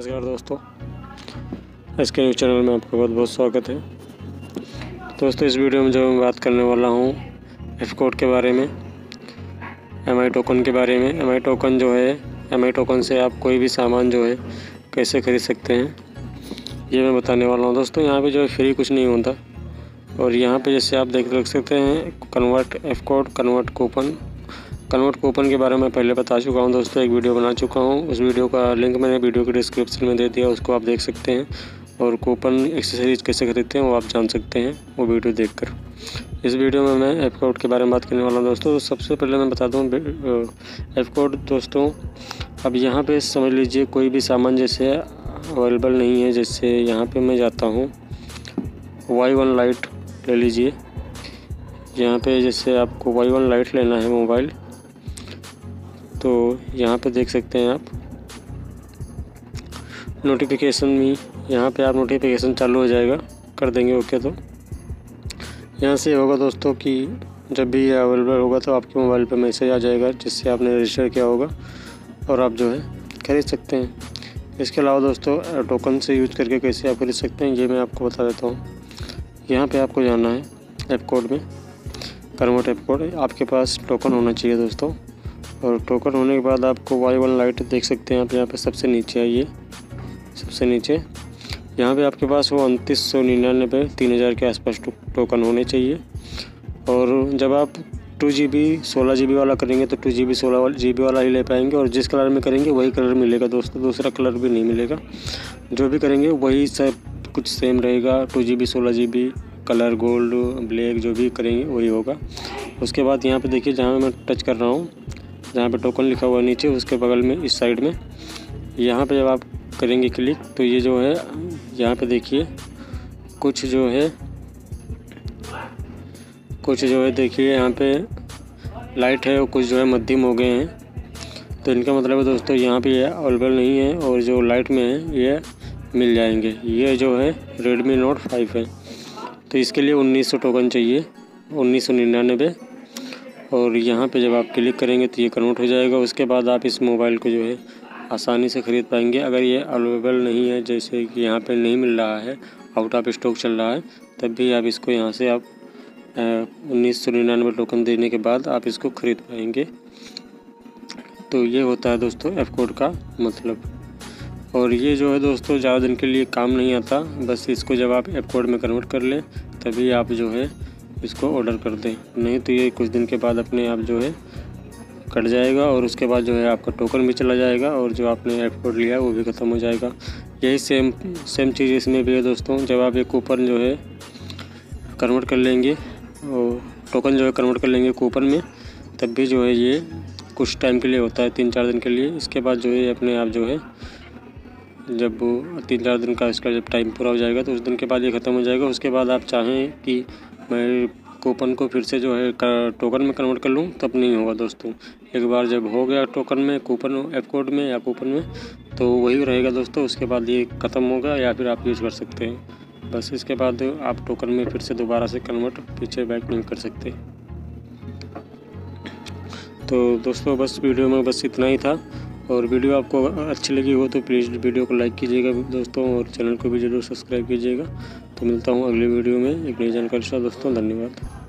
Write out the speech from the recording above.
नमस्कार दोस्तों। एस के न्यूज़ चैनल में आपका बहुत बहुत स्वागत है। दोस्तों, इस वीडियो में जो मैं बात करने वाला हूँ एफ़ कोड के बारे में एम आई टोकन के बारे में। एम आई टोकन जो है एम आई टोकन से आप कोई भी सामान जो है, कैसे ख़रीद सकते हैं, ये मैं बताने वाला हूँ। दोस्तों, यहाँ पे जो है फ्री कुछ नहीं होता। और यहाँ पे जैसे आप देख सकते हैं convert app code convert coupon convert coupon के बारे में पहले बता चुका हूँ दोस्तों, एक वीडियो बना चुका हूँ। उस वीडियो का लिंक मैंने वीडियो के डिस्क्रिप्शन में दे दिया, उसको आप देख सकते हैं। और कूपन एक्सेसरीज कैसे खरीदते हैं, वो आप जान सकते हैं, वो वीडियो देखकर। इस वीडियो में मैं एफ़ कोड के बारे में बात करने वाला हूँ दोस्तों। तो सबसे पहले मैं बता दूँ एफ़ कोड दोस्तों, अब यहाँ पे समझ लीजिए कोई भी सामान जैसे अवेलेबल नहीं है, जैसे यहाँ पे मैं जाता हूँ। वाई वन लाइट ले लीजिए। यहाँ पे जैसे आपको वाई वन लाइट लेना है मोबाइल तो यहाँ पे देख सकते हैं आप। नोटिफिकेशन भी यहाँ पे आप नोटिफिकेशन चालू हो जाएगा। कर देंगे ओके तो। यहाँ से होगा दोस्तों कि जब भी ये अवेलेबल होगा तो आपके मोबाइल पे मैसेज आ जाएगा, जिससे आपने रजिस्टर किया होगा और आप जो है खरीद सकते हैं। इसके अलावा दोस्तों टोकन से यूज़ करके कैसे आप खरीद सकते हैं, ये मैं आपको बता देता हूँ। यहाँ पे आपको जाना है ऐप कोड में। कन्वर्ट ऐप कोड आपके पास टोकन होना चाहिए दोस्तों। और टोकन होने के बाद आपको वाई वन लाइट देख सकते हैं आप यहाँ पे सबसे नीचे आइए सबसे नीचे। यहाँ पे आपके पास वो उनतीस सौ निन्यानवे, तीन हज़ार के आसपास टोकन होने चाहिए। और जब आप टू जी बी सोलह जी बी वाला करेंगे तो टू जी बी सोलह जी बी वाला ही ले पाएँगे और जिस कलर में करेंगे वही कलर मिलेगा दोस्तों, दूसरा कलर भी नहीं मिलेगा। जो भी करेंगे वही सब कुछ सेम रहेगा, टू जी बी सोलह G B colour gold, black जो भी करेंगे वही होगा। उसके बाद यहाँ पे देखिए जहाँ मैं टच कर रहा हूँ जहाँ पे टोकन लिखा हुआ है नीचे, उसके बगल में, इस साइड में। यहाँ पे जब आप करेंगे क्लिक तो ये जो है, यहाँ पे देखिए, कुछ जो है, कुछ जो है, देखिए, यहाँ पे लाइट है और कुछ जो है मध्यम हो गए हैं। तो इनका मतलब है दोस्तों, यहाँ पे ये अवेलेबल नहीं है और जो लाइट में है, ये मिल जाएँगे। ये जो है रेडमी नोट फाइव है। तो इसके लिए उन्नीस सौ टोकन चाहिए, उन्नीस सौ निन्यानवे। और यहाँ पे जब आप क्लिक करेंगे तो ये कन्वर्ट हो जाएगा। उसके बाद आप इस मोबाइल को जो है आसानी से ख़रीद पाएँगे। अगर ये अवेलेबल नहीं है, जैसे कि यहाँ पे नहीं मिल रहा है आउट ऑफ़ स्टॉक चल रहा है, तब भी आप इसको यहाँ से आप उन्नीस सौ निन्यानवे टोकन देने के बाद आप इसको ख़रीद पाएँगे। तो ये होता है दोस्तों एफ़ कोड का मतलब। और ये जो है दोस्तों, ज़्यादा दिन के लिए काम नहीं आता। बस इसको जब आप एफ़ कोड में कन्वर्ट कर लें, तभी आप जो है इसको ऑर्डर कर दें। नहीं तो ये कुछ दिन के बाद अपने आप जो है कट जाएगा और उसके बाद जो है आपका टोकन भी चला जाएगा और जो आपने ऐप कोड लिया वो भी ख़त्म हो जाएगा। यही सेम सेम चीज़ इसमें भी है दोस्तों। जब आप ये कूपन जो है कन्वर्ट कर लेंगे और टोकन जो है कन्वर्ट कर लेंगे कूपन में, तब भी जो है ये कुछ टाइम के लिए होता है तीन चार दिन के लिए। इसके बाद जो है अपने आप जो है जब तीन चार दिन का इसका जब टाइम पूरा हो जाएगा तो उस दिन के बाद ये ख़त्म हो जाएगा। उसके बाद आप चाहें कि मैं कूपन को फिर से जो है टोकन में कन्वर्ट कर लूँ, तब नहीं होगा दोस्तों। एक बार जब हो गया टोकन में, कूपन एप कोड में या कूपन में तो वही रहेगा दोस्तों। उसके बाद ये ख़त्म होगा या फिर आप यूज़ कर सकते हैं। बस इसके बाद आप टोकन में फिर से दोबारा से कन्वर्ट पीछे बैक नहीं कर सकते। तो दोस्तों, बस वीडियो में बस इतना ही था। और वीडियो आपको अच्छी लगी हो तो प्लीज़ वीडियो को लाइक कीजिएगा दोस्तों और चैनल को भी ज़रूर सब्सक्राइब कीजिएगा। तो मिलता हूँ अगले वीडियो में। एक नई जानकारी के साथ दोस्तों धन्यवाद।